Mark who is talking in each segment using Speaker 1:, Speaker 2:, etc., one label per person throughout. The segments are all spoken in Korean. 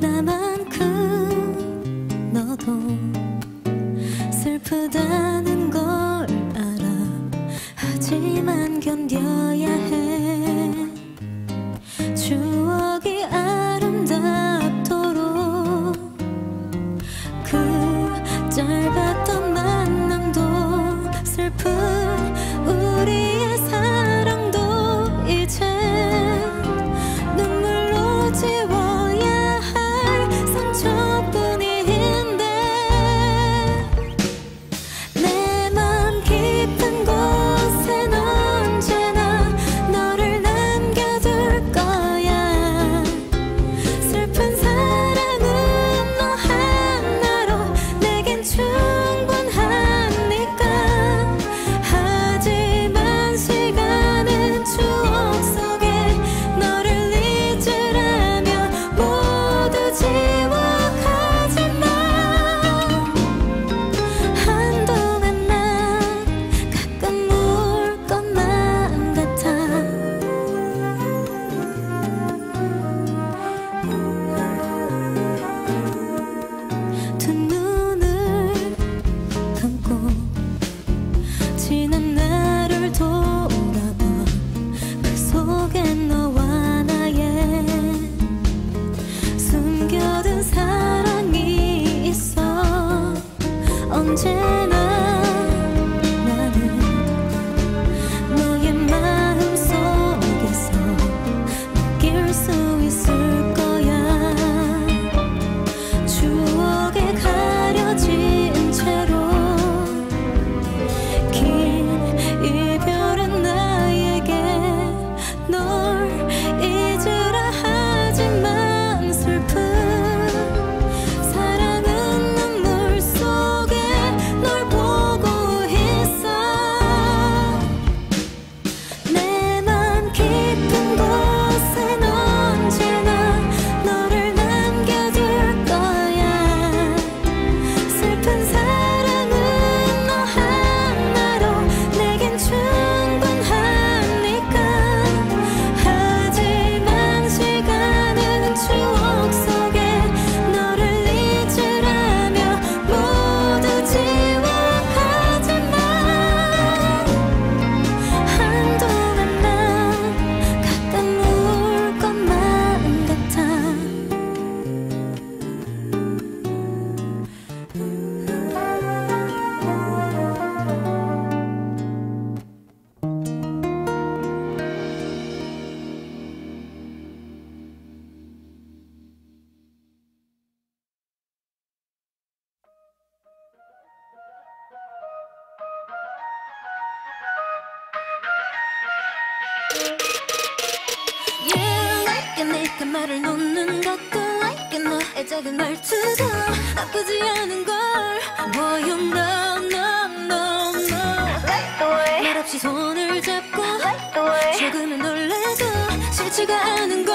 Speaker 1: 나만 말투도 나쁘지 않은 걸. Boy you know no no no 말없이 손을 잡고 조금은 놀래도 싫지가 않은 걸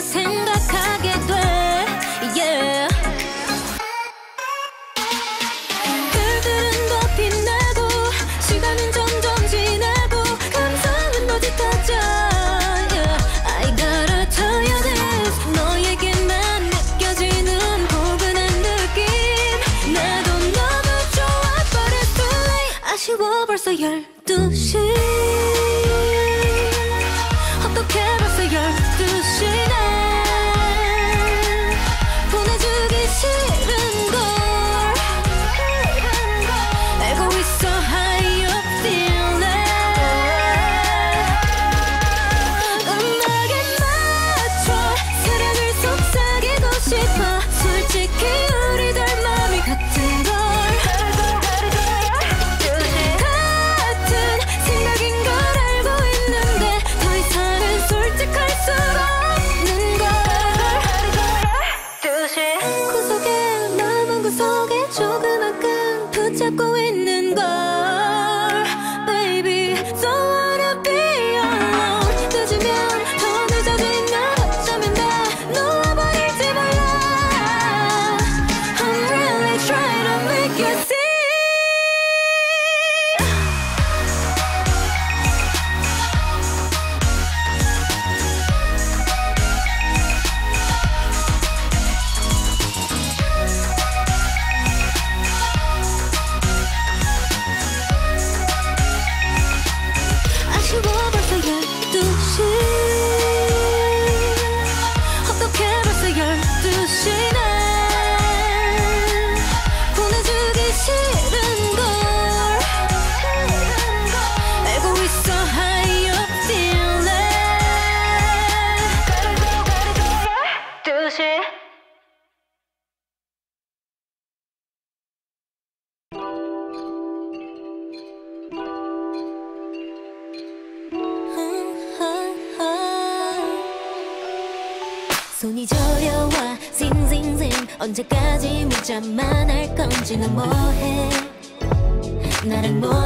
Speaker 1: Send. 혼자만 할 건지는 뭐해? 나랑 뭐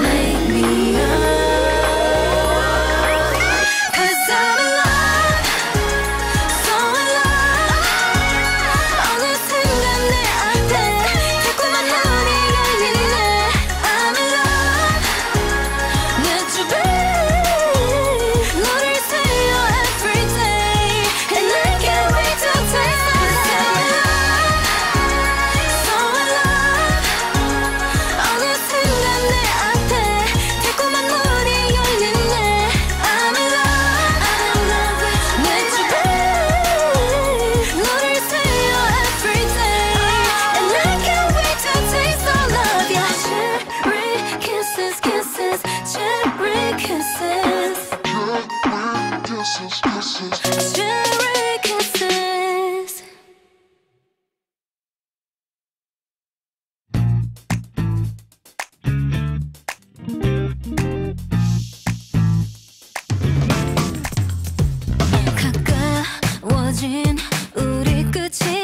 Speaker 1: 이젠 우리 끝이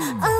Speaker 1: 啊。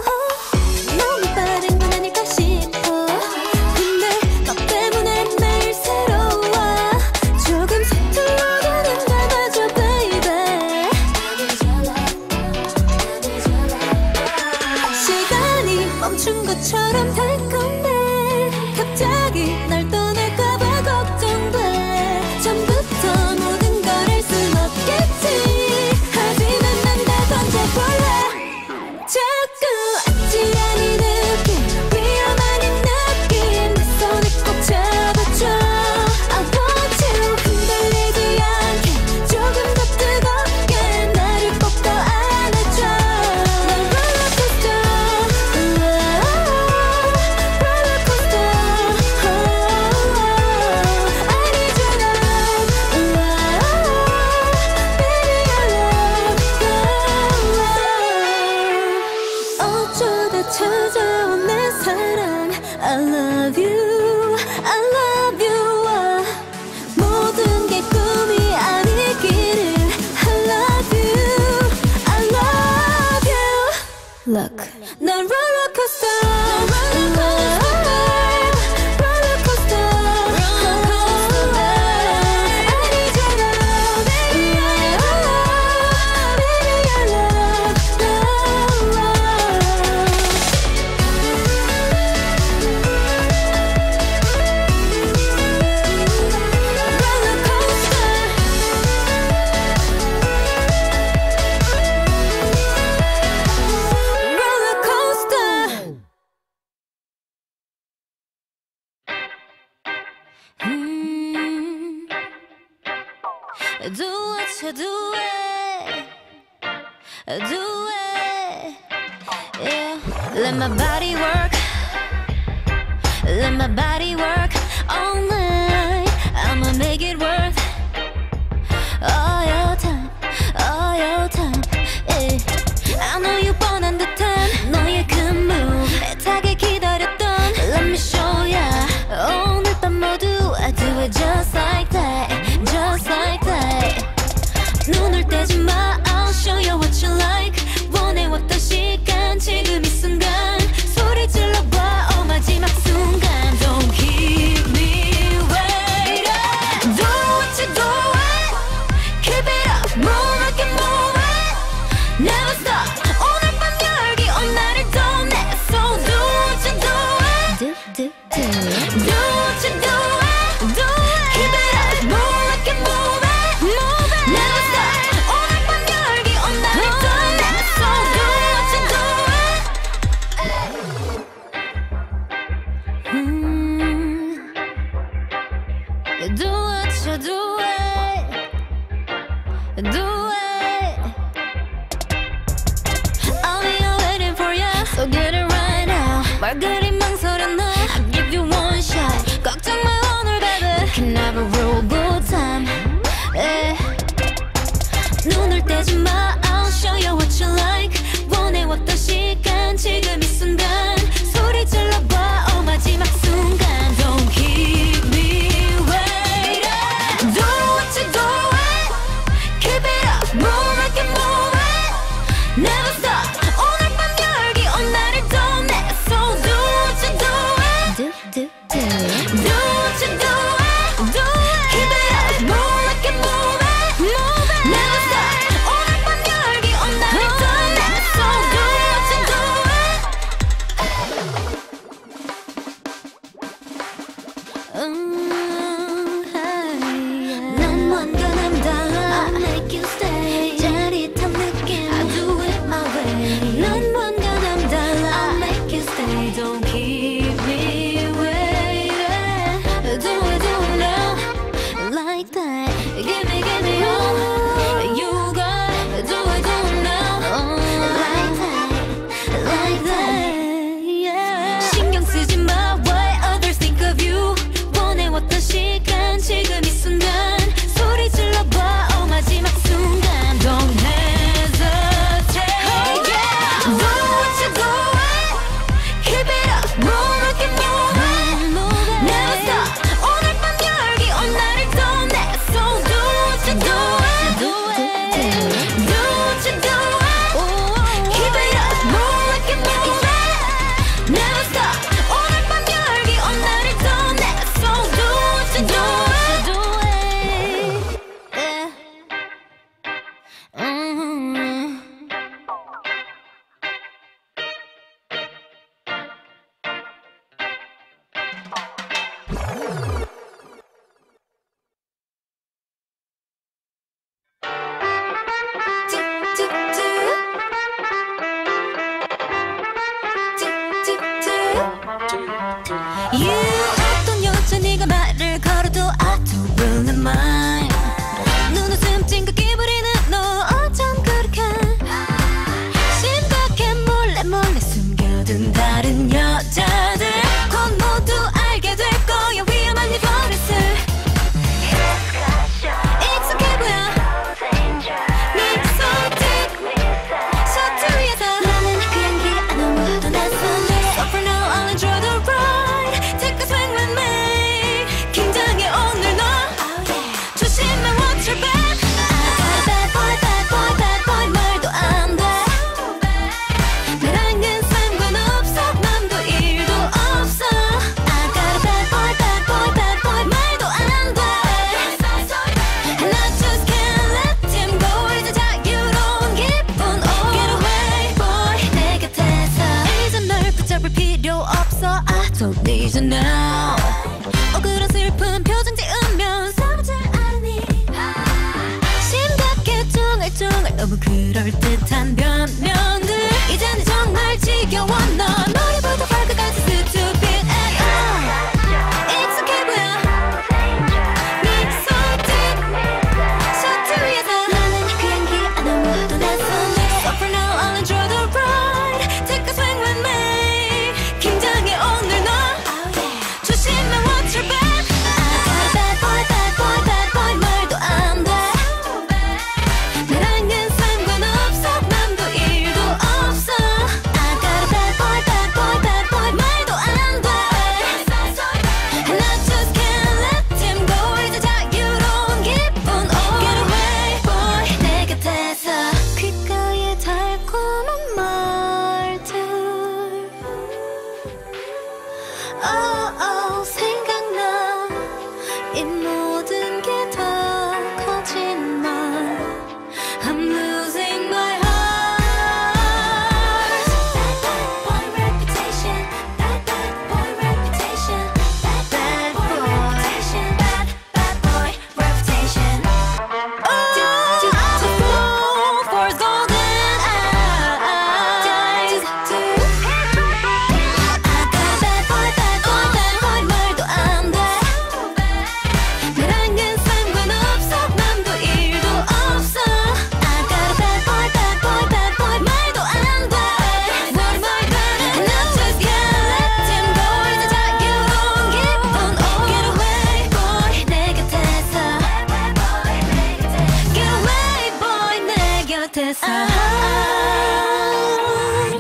Speaker 1: Yeah.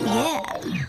Speaker 1: Yeah.